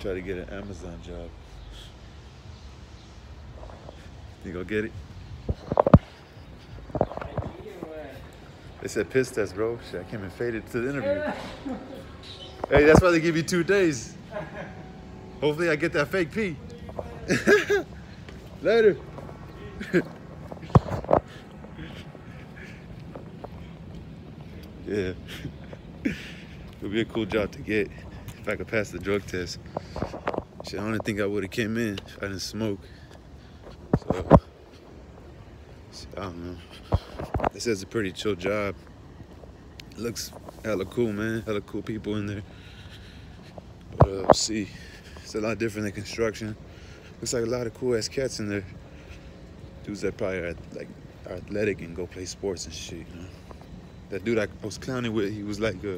Try to get an Amazon job. You go get it? They said piss test, bro. Shit, I came and faded to the interview. hey, that's why they give you two days. Hopefully I get that fake pee. Later. yeah. It'll be a cool job to get if I could pass the drug test. Shit, I don't think I would have came in if I didn't smoke. So, I don't know. This is a pretty chill job. It looks hella cool, man. Hella cool people in there. But uh, see. It's a lot different than construction. Looks like a lot of cool ass cats in there. Dudes that probably are like are athletic and go play sports and shit. You know? That dude I was clowning with, he was like, uh,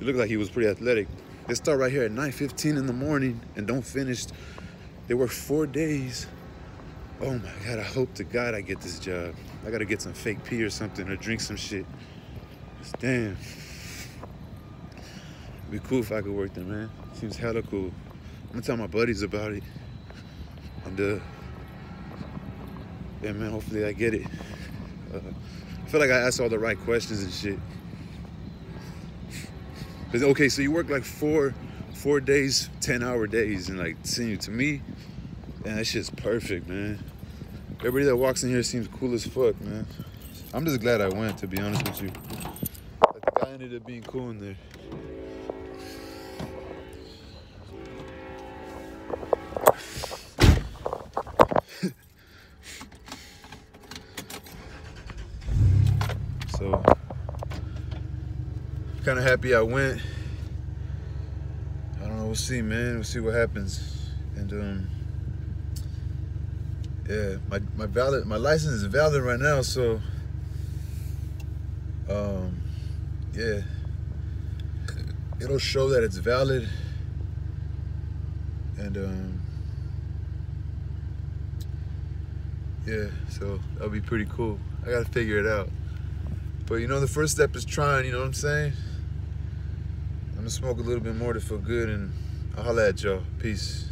he looked like he was pretty athletic. They start right here at 9:15 in the morning and don't finish. They work four days. Oh my God! I hope to God I get this job. I gotta get some fake pee or something or drink some shit. It's Damn. It'd be cool if I could work there, man. Seems hella cool. I'm gonna tell my buddies about it. And uh, yeah, man. Hopefully I get it. Uh, I feel like I asked all the right questions and shit. Okay, so you work like four, four days, ten hour days, and like you to me, man, that shit's perfect, man. Everybody that walks in here seems cool as fuck, man. I'm just glad I went, to be honest with you. Like the guy ended up being cool in there. so kind of happy I went. I don't know. We'll see, man. We'll see what happens. And um, yeah, my my valid my license is valid right now, so um, yeah, it'll show that it's valid. And um, yeah, so that'll be pretty cool. I gotta figure it out. But you know, the first step is trying. You know what I'm saying? I'm gonna smoke a little bit more to feel good, and I'll holla at y'all. Peace.